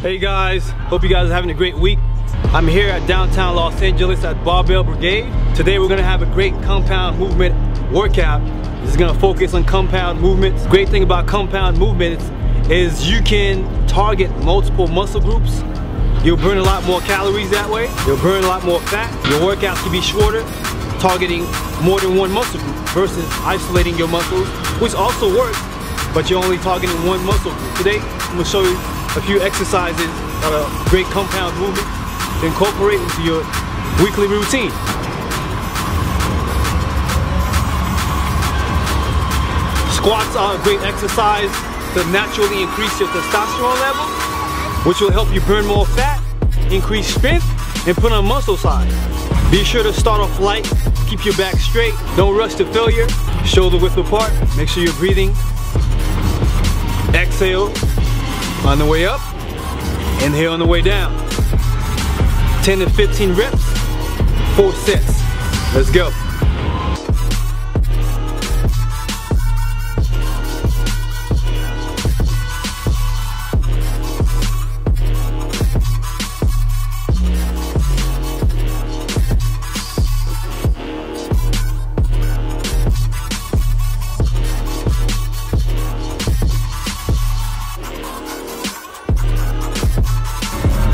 Hey guys, hope you guys are having a great week. I'm here at downtown Los Angeles at Barbell Brigade. Today we're gonna have a great compound movement workout. This is gonna focus on compound movements. Great thing about compound movements is you can target multiple muscle groups. You'll burn a lot more calories that way. You'll burn a lot more fat. Your workouts can be shorter, targeting more than one muscle group versus isolating your muscles, which also works, but you're only targeting one muscle group. Today, I'm gonna show you a few exercises that are great compound movement to incorporate into your weekly routine. Squats are a great exercise to naturally increase your testosterone level, which will help you burn more fat, increase strength, and put on muscle size. Be sure to start off light, keep your back straight, don't rush to failure, shoulder width apart, make sure you're breathing. Exhale, on the way up, inhale on the way down. 10 to 15 reps, four sets. Let's go.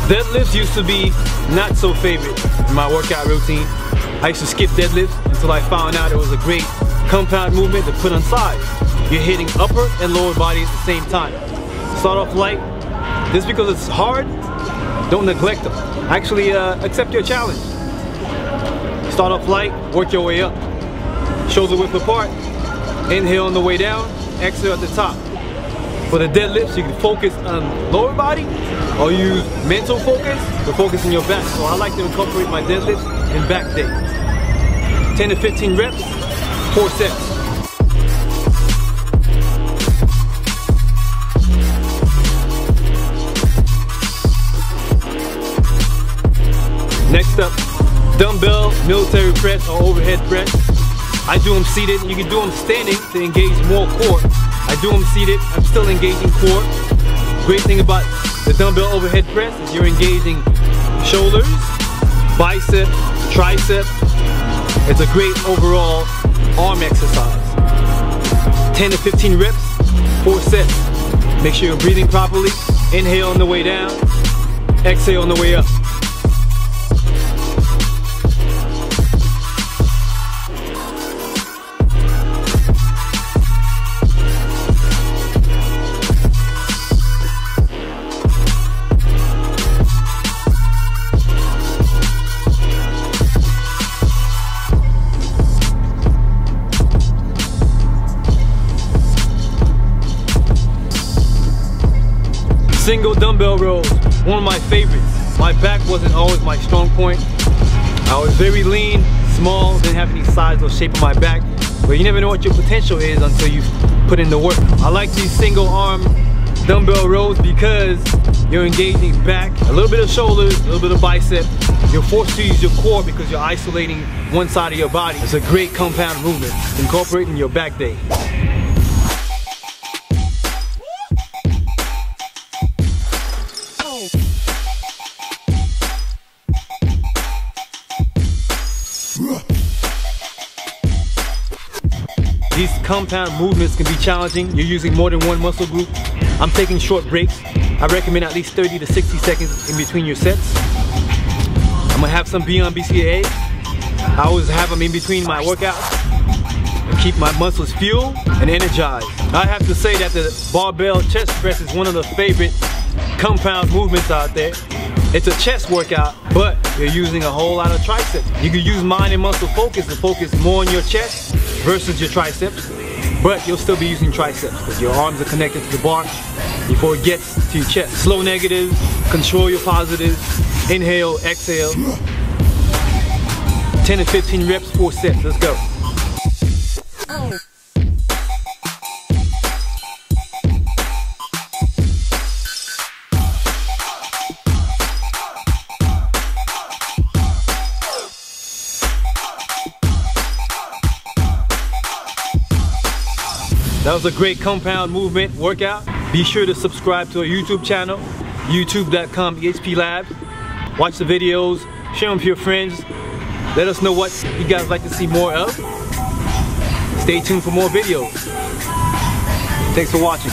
Deadlifts used to be not so favorite in my workout routine. I used to skip deadlifts until I found out it was a great compound movement to put on sides. You're hitting upper and lower body at the same time. Start off light. Just because it's hard, don't neglect them. Actually, uh, accept your challenge. Start off light, work your way up. Shoulder width apart. Inhale on the way down, exhale at the top. For the deadlifts, you can focus on lower body or use mental focus to focus on your back. So I like to incorporate my deadlifts and back day. 10 to 15 reps, four sets. Next up, dumbbell military press or overhead press. I do them seated. You can do them standing to engage more core. I do them seated. I'm still engaging core. Great thing about dumbbell overhead press you're engaging shoulders, bicep, tricep. It's a great overall arm exercise. 10 to 15 reps, four sets. Make sure you're breathing properly. Inhale on the way down, exhale on the way up. Single dumbbell rows, one of my favorites. My back wasn't always my strong point. I was very lean, small, didn't have any size or shape of my back. But you never know what your potential is until you put in the work. I like these single arm dumbbell rows because you're engaging back, a little bit of shoulders, a little bit of bicep. You're forced to use your core because you're isolating one side of your body. It's a great compound movement, incorporating your back day. These compound movements can be challenging. You're using more than one muscle group. I'm taking short breaks. I recommend at least 30 to 60 seconds in between your sets. I'm gonna have some Beyond BCAA. I always have them in between my workouts keep my muscles fueled and energized. I have to say that the barbell chest press is one of the favorite compound movements out there. It's a chest workout, but you're using a whole lot of triceps. You can use mind and muscle focus to focus more on your chest versus your triceps, but you'll still be using triceps because your arms are connected to the bar before it gets to your chest. Slow negatives, control your positives, inhale, exhale. 10 to 15 reps, four sets, let's go. That was a great compound movement workout. Be sure to subscribe to our YouTube channel. youtube.com EHP Labs. Watch the videos, share them with your friends. Let us know what you guys like to see more of. Stay tuned for more videos. Thanks for watching.